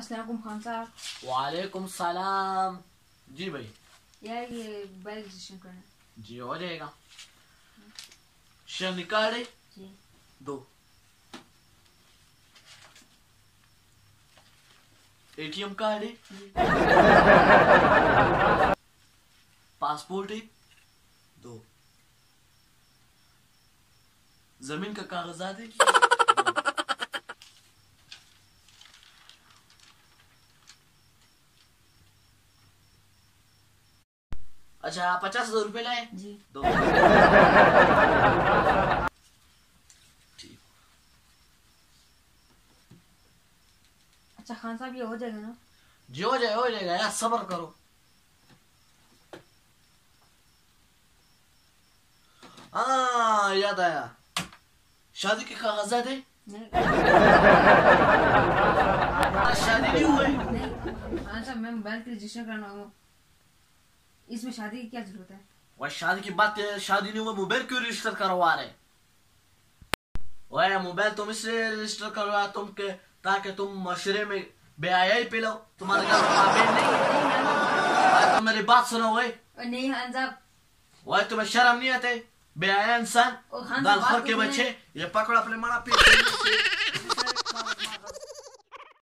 السلام علیکم خان صاحب وعلیکم السلام جی بھائی یار یہ رجسٹریشن کرنا جی ہو جائے گا شر نکالے جی دو اے ٹی ایم کارڈ ہے پاسپورٹ ہے دو زمین کا کاغذات ہے اچھا پچاس ہزار روپے لائے۔ جی۔ دو۔ اچھا خان صاحب یہ ہو جائے گا نا؟ جی ہو جائے ہو جائے گا۔ یار صبر کرو۔ ہاں یاد آیا۔ شادی کے کاغذات ہے نہیں۔ شادی نہیں ہوئی؟ نہیں۔ خان صاحب میں موبائل کی رجسٹر کرنا ہوں اس میں شادی کی کیا ضرورت ہے؟ وہ شادی کی بات شادی نہیں ہوا موبائل کیوں رجسٹر کروا رہے؟ وہ موبائل تم اس لیے رجسٹر کروا تم کے تاکہ تم معاشرے میں بے حیائی پہ لو۔ تمہارے گھر نہیں تم میری بات سنو اور نہیں خان صاحب وہ تمہیں شرم نہیں آتے؟ بے حیا انسان صاحب، خور کے۔ بچے یہ پکڑو اپنے ماں پہ